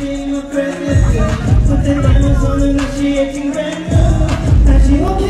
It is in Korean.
p u t t e n d i n g d o n s o w a she t i n g r a n d new. Now she okay.